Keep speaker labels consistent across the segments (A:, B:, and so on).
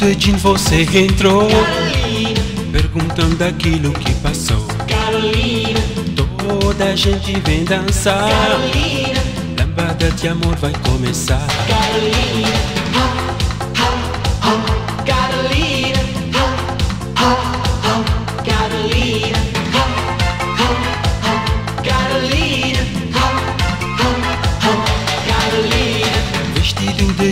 A: dedinho você entrou.
B: Carolina,
A: Perguntando aquilo que passou.
B: Carolina,
A: Toda a gente vem dançar.
B: Carolina,
A: Lambada de amor vai começar.
B: Carolina,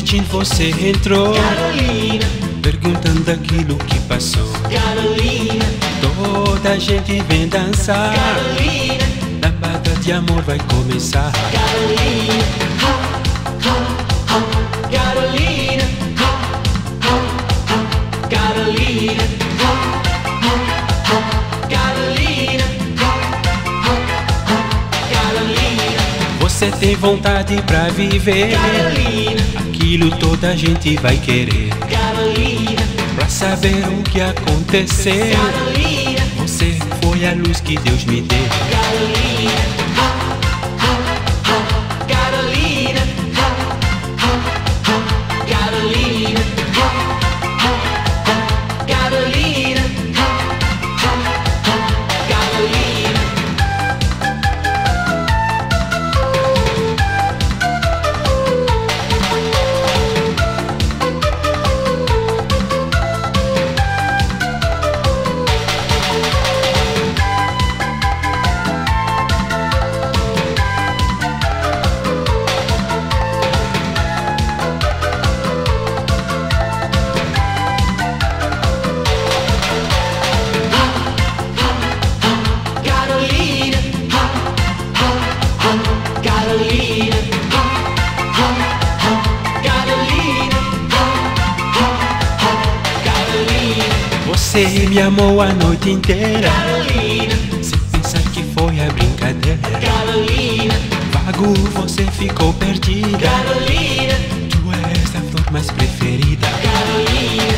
A: Dedinho você entrou.
B: Carolina,
A: Perguntando aquilo que passou.
B: Carolina,
A: Toda a gente vem dançar.
B: Carolina,
A: Lambada de amor vai começar.
B: Carolina,
A: Você tem vontade pra viver.
B: Carolina,
A: Aquilo toda a gente vai querer.
B: Carolina,
A: Pra saber o que aconteceu.
B: Carolina,
A: Você foi a luz que Deus me deu.
B: Carolina,
A: Você me amou a noite inteira.
B: Carolina,
A: Sem pensar que foi a brincadeira.
B: Carolina,
A: Vago você ficou perdida.
B: Carolina,
A: Tu és a flor mais preferida.
B: Carolina,